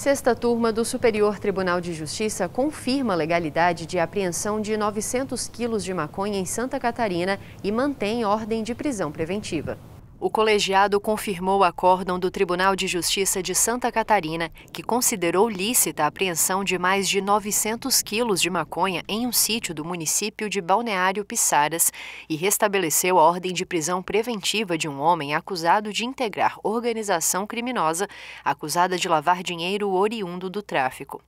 Sexta turma do Superior Tribunal de Justiça confirma a legalidade de apreensão de 900 quilos de maconha em Santa Catarina e mantém ordem de prisão preventiva. O colegiado confirmou o acórdão do Tribunal de Justiça de Santa Catarina, que considerou lícita a apreensão de mais de 900 quilos de maconha em um sítio do município de Balneário Pissaras e restabeleceu a ordem de prisão preventiva de um homem acusado de integrar organização criminosa acusada de lavar dinheiro oriundo do tráfico.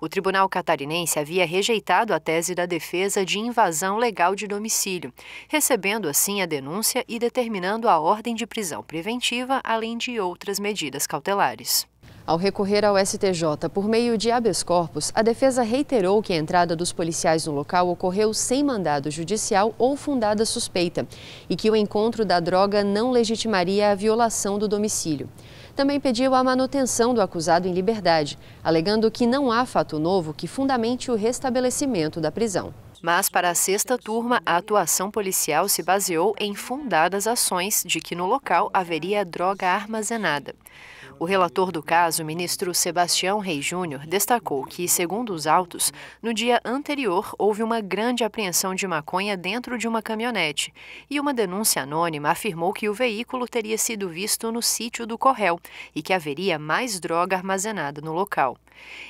O tribunal catarinense havia rejeitado a tese da defesa de invasão legal de domicílio, recebendo assim a denúncia e determinando a ordem de prisão preventiva, além de outras medidas cautelares. Ao recorrer ao STJ por meio de habeas corpus, a defesa reiterou que a entrada dos policiais no local ocorreu sem mandado judicial ou fundada suspeita e que o encontro da droga não legitimaria a violação do domicílio. Também pediu a manutenção do acusado em liberdade, alegando que não há fato novo que fundamente o restabelecimento da prisão. Mas, para a sexta turma, a atuação policial se baseou em fundadas ações de que no local haveria droga armazenada. O relator do caso, ministro Sebastião Rei Júnior, destacou que, segundo os autos, no dia anterior houve uma grande apreensão de maconha dentro de uma caminhonete e uma denúncia anônima afirmou que o veículo teria sido visto no sítio do Correio e que haveria mais droga armazenada no local.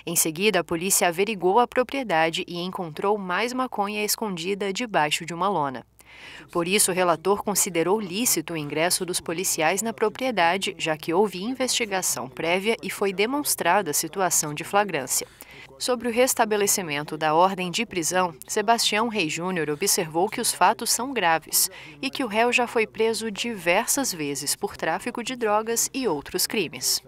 Em seguida, a polícia averigou a propriedade e encontrou mais maconha escondida debaixo de uma lona. Por isso, o relator considerou lícito o ingresso dos policiais na propriedade, já que houve investigação prévia e foi demonstrada a situação de flagrância. Sobre o restabelecimento da ordem de prisão, Sebastião Rei Júnior observou que os fatos são graves e que o réu já foi preso diversas vezes por tráfico de drogas e outros crimes.